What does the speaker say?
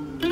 Mm-hmm.